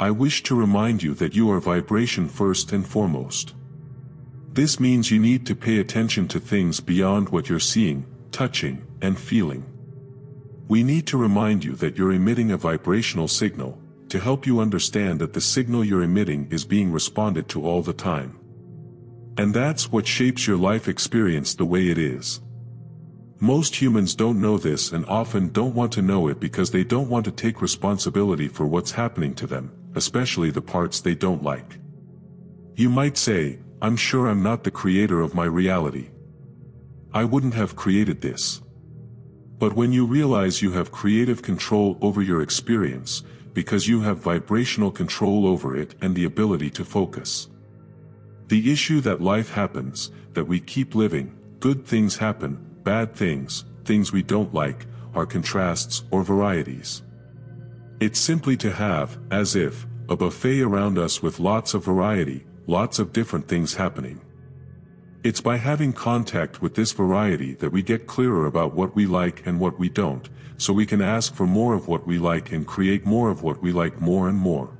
I wish to remind you that you are vibration first and foremost. This means you need to pay attention to things beyond what you're seeing, touching, and feeling. We need to remind you that you're emitting a vibrational signal, to help you understand that the signal you're emitting is being responded to all the time. And that's what shapes your life experience the way it is. Most humans don't know this and often don't want to know it because they don't want to take responsibility for what's happening to them, especially the parts they don't like. You might say, I'm sure I'm not the creator of my reality. I wouldn't have created this. But when you realize you have creative control over your experience, because you have vibrational control over it and the ability to focus. The issue that life happens, that we keep living, good things happen, bad things, things we don't like, are contrasts or varieties. It's simply to have, as if, a buffet around us with lots of variety, lots of different things happening. It's by having contact with this variety that we get clearer about what we like and what we don't, so we can ask for more of what we like and create more of what we like more and more.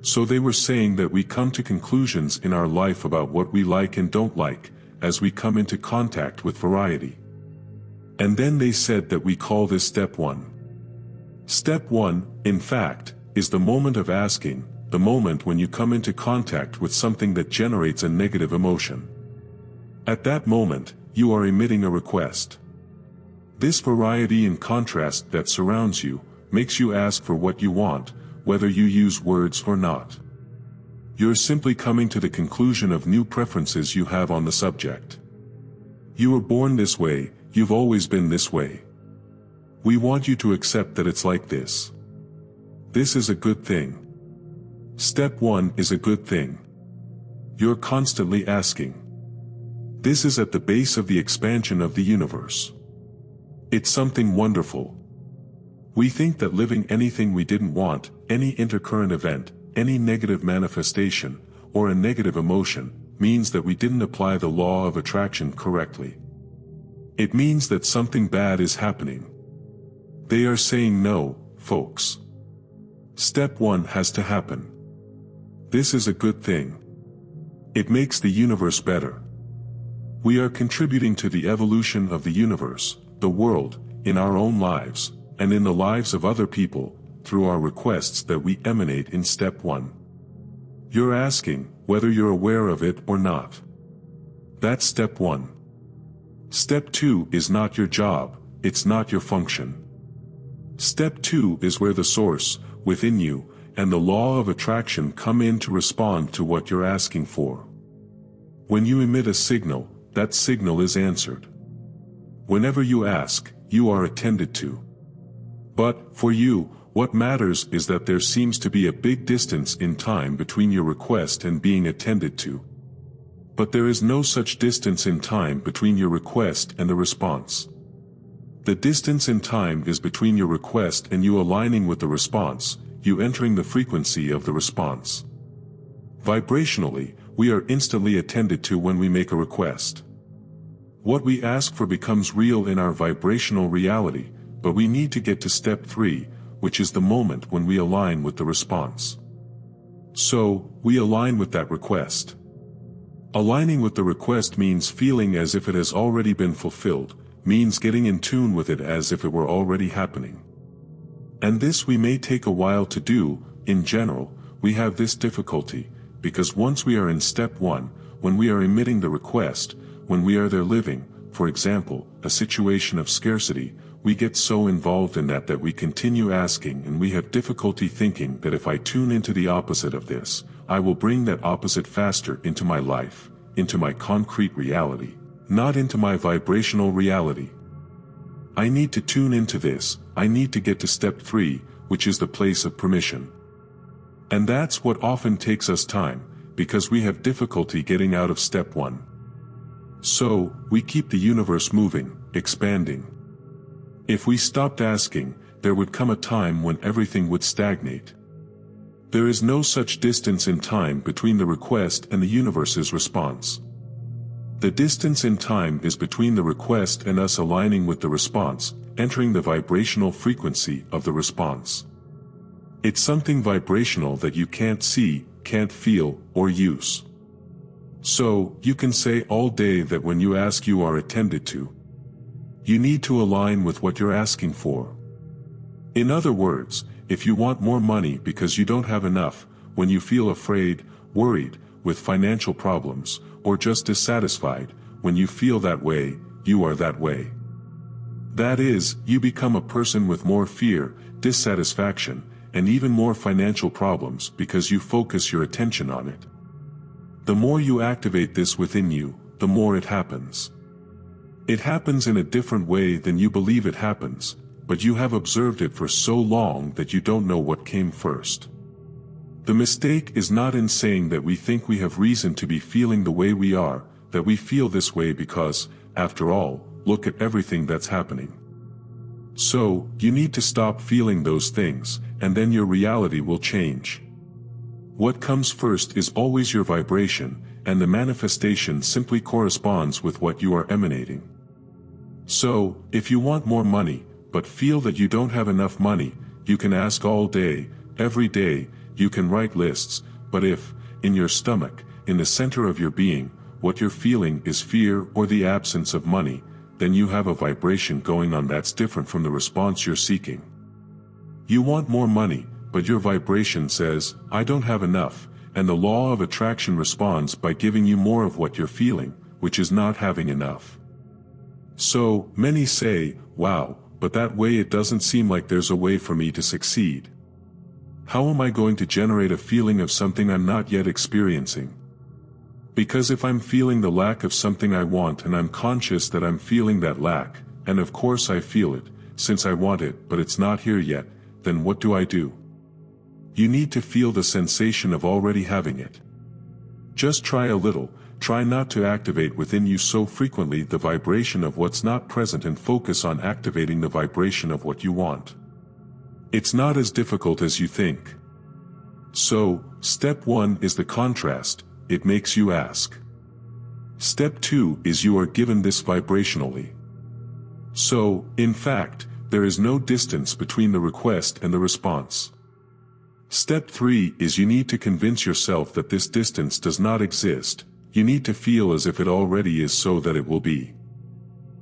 So they were saying that we come to conclusions in our life about what we like and don't like, as we come into contact with variety. And then they said that we call this step 1. Step 1, in fact, is the moment of asking, the moment when you come into contact with something that generates a negative emotion. At that moment, you are emitting a request. This variety and contrast that surrounds you, makes you ask for what you want, whether you use words or not. You're simply coming to the conclusion of new preferences you have on the subject. You were born this way, you've always been this way. We want you to accept that it's like this. This is a good thing. Step 1 is a good thing. You're constantly asking. This is at the base of the expansion of the universe. It's something wonderful. We think that living anything we didn't want, any intercurrent event, any negative manifestation, or a negative emotion, means that we didn't apply the law of attraction correctly. It means that something bad is happening. They are saying no, folks. Step 1 has to happen. This is a good thing. It makes the universe better. We are contributing to the evolution of the universe, the world, in our own lives, and in the lives of other people, through our requests that we emanate in step 1. You're asking, whether you're aware of it or not. That's step 1. Step 2 is not your job, it's not your function. Step 2 is where the source, within you, and the law of attraction come in to respond to what you're asking for. When you emit a signal, that signal is answered. Whenever you ask, you are attended to. But, for you, what matters is that there seems to be a big distance in time between your request and being attended to. But there is no such distance in time between your request and the response. The distance in time is between your request and you aligning with the response, you entering the frequency of the response. Vibrationally, we are instantly attended to when we make a request. What we ask for becomes real in our vibrational reality, but we need to get to step 3, which is the moment when we align with the response. So, we align with that request. Aligning with the request means feeling as if it has already been fulfilled, means getting in tune with it as if it were already happening. And this we may take a while to do, in general, we have this difficulty, because once we are in step 1, when we are emitting the request, when we are there living, for example, a situation of scarcity, we get so involved in that that we continue asking and we have difficulty thinking that if I tune into the opposite of this, I will bring that opposite faster into my life, into my concrete reality, not into my vibrational reality. I need to tune into this, I need to get to step 3, which is the place of permission. And that's what often takes us time, because we have difficulty getting out of step 1. So, we keep the universe moving, expanding. If we stopped asking, there would come a time when everything would stagnate. There is no such distance in time between the request and the universe's response. The distance in time is between the request and us aligning with the response, entering the vibrational frequency of the response. It's something vibrational that you can't see, can't feel, or use. So, you can say all day that when you ask you are attended to. You need to align with what you're asking for. In other words, if you want more money because you don't have enough, when you feel afraid, worried, with financial problems, or just dissatisfied, when you feel that way, you are that way. That is, you become a person with more fear, dissatisfaction, and even more financial problems because you focus your attention on it. The more you activate this within you, the more it happens. It happens in a different way than you believe it happens, but you have observed it for so long that you don't know what came first. The mistake is not in saying that we think we have reason to be feeling the way we are, that we feel this way because, after all, look at everything that's happening. So, you need to stop feeling those things, and then your reality will change. What comes first is always your vibration, and the manifestation simply corresponds with what you are emanating. So, if you want more money, but feel that you don't have enough money, you can ask all day, every day, you can write lists, but if, in your stomach, in the center of your being, what you're feeling is fear or the absence of money, then you have a vibration going on that's different from the response you're seeking. You want more money, but your vibration says, I don't have enough, and the law of attraction responds by giving you more of what you're feeling, which is not having enough. So, many say, wow, but that way it doesn't seem like there's a way for me to succeed. How am I going to generate a feeling of something I'm not yet experiencing? Because if I'm feeling the lack of something I want and I'm conscious that I'm feeling that lack, and of course I feel it, since I want it but it's not here yet, then what do I do? You need to feel the sensation of already having it. Just try a little, try not to activate within you so frequently the vibration of what's not present and focus on activating the vibration of what you want. It's not as difficult as you think. So, step 1 is the contrast, it makes you ask. Step 2 is you are given this vibrationally. So, in fact, there is no distance between the request and the response. Step 3 is you need to convince yourself that this distance does not exist, you need to feel as if it already is so that it will be.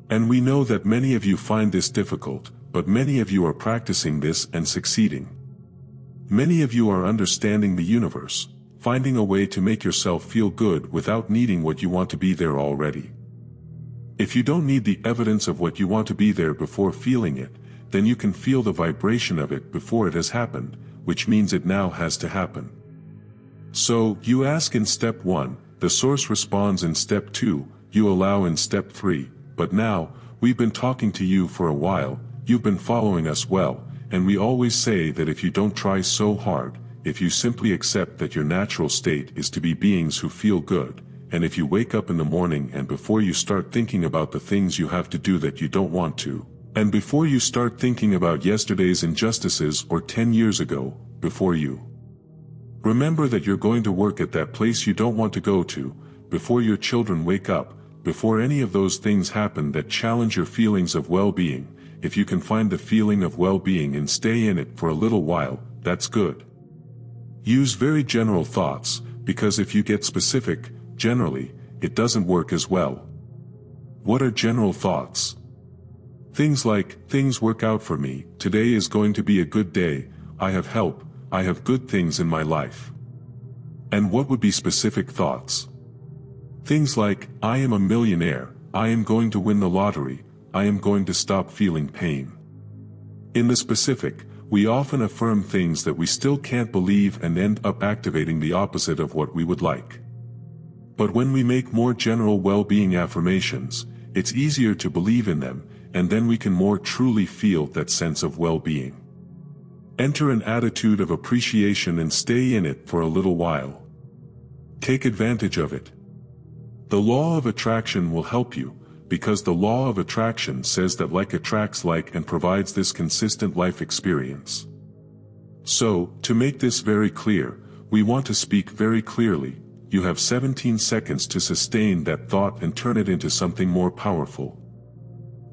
And we know that many of you find this difficult, but many of you are practicing this and succeeding. Many of you are understanding the universe, finding a way to make yourself feel good without needing what you want to be there already. If you don't need the evidence of what you want to be there before feeling it, then you can feel the vibration of it before it has happened, which means it now has to happen. So, you ask in step 1, the source responds in step 2, you allow in step 3, but now, we've been talking to you for a while, you've been following us well, and we always say that if you don't try so hard, if you simply accept that your natural state is to be beings who feel good, and if you wake up in the morning and before you start thinking about the things you have to do that you don't want to, and before you start thinking about yesterday's injustices or 10 years ago, before you. Remember that you're going to work at that place you don't want to go to, before your children wake up, before any of those things happen that challenge your feelings of well-being, if you can find the feeling of well-being and stay in it for a little while, that's good. Use very general thoughts, because if you get specific, generally, it doesn't work as well. What are general thoughts? Things like, things work out for me, today is going to be a good day, I have help, I have good things in my life. And what would be specific thoughts? Things like, I am a millionaire, I am going to win the lottery, I am going to stop feeling pain. In the specific, we often affirm things that we still can't believe and end up activating the opposite of what we would like. But when we make more general well-being affirmations, it's easier to believe in them, and then we can more truly feel that sense of well-being. Enter an attitude of appreciation and stay in it for a little while. Take advantage of it. The law of attraction will help you, because the law of attraction says that like attracts like and provides this consistent life experience. So, to make this very clear, we want to speak very clearly, you have 17 seconds to sustain that thought and turn it into something more powerful.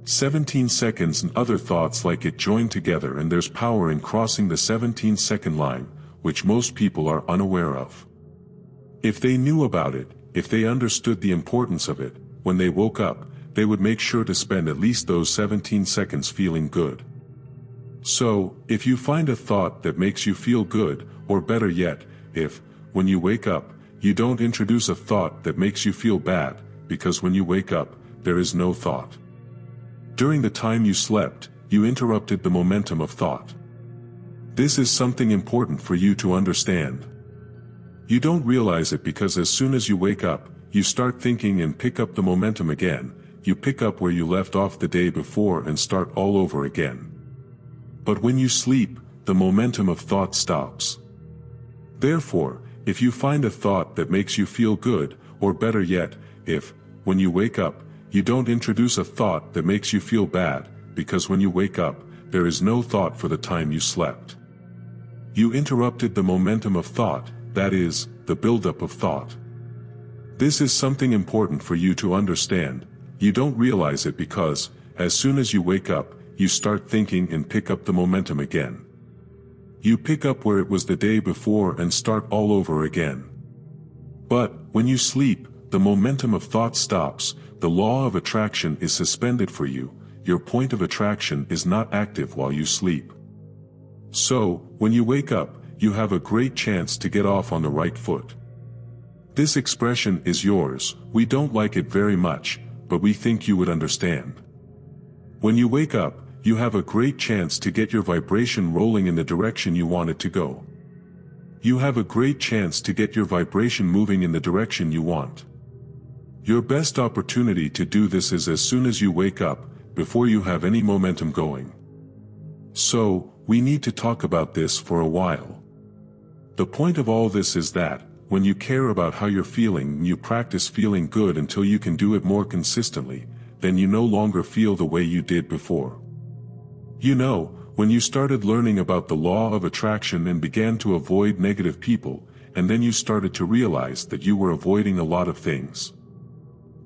17 seconds and other thoughts like it join together and there's power in crossing the 17 second line, which most people are unaware of. If they knew about it, if they understood the importance of it, when they woke up, they would make sure to spend at least those 17 seconds feeling good. So, if you find a thought that makes you feel good, or better yet, if, when you wake up, you don't introduce a thought that makes you feel bad, because when you wake up, there is no thought. During the time you slept, you interrupted the momentum of thought. This is something important for you to understand. You don't realize it because as soon as you wake up, you start thinking and pick up the momentum again, you pick up where you left off the day before and start all over again. But when you sleep, the momentum of thought stops. Therefore, if you find a thought that makes you feel good, or better yet, if, when you wake up, you don't introduce a thought that makes you feel bad, because when you wake up, there is no thought for the time you slept. You interrupted the momentum of thought, that is, the buildup of thought. This is something important for you to understand, you don't realize it because, as soon as you wake up, you start thinking and pick up the momentum again. You pick up where it was the day before and start all over again. But, when you sleep, the momentum of thought stops, the law of attraction is suspended for you, your point of attraction is not active while you sleep. So, when you wake up, you have a great chance to get off on the right foot. This expression is yours, we don't like it very much, but we think you would understand. When you wake up, you have a great chance to get your vibration rolling in the direction you want it to go. You have a great chance to get your vibration moving in the direction you want. Your best opportunity to do this is as soon as you wake up, before you have any momentum going. So, we need to talk about this for a while. The point of all this is that, when you care about how you're feeling you practice feeling good until you can do it more consistently, then you no longer feel the way you did before. You know, when you started learning about the law of attraction and began to avoid negative people, and then you started to realize that you were avoiding a lot of things.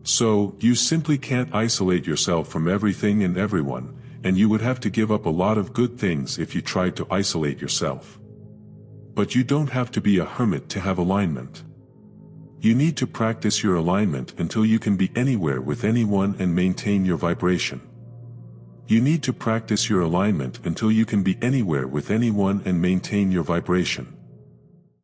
So, you simply can't isolate yourself from everything and everyone, and you would have to give up a lot of good things if you tried to isolate yourself. But you don't have to be a hermit to have alignment. You need to practice your alignment until you can be anywhere with anyone and maintain your vibration. You need to practice your alignment until you can be anywhere with anyone and maintain your vibration.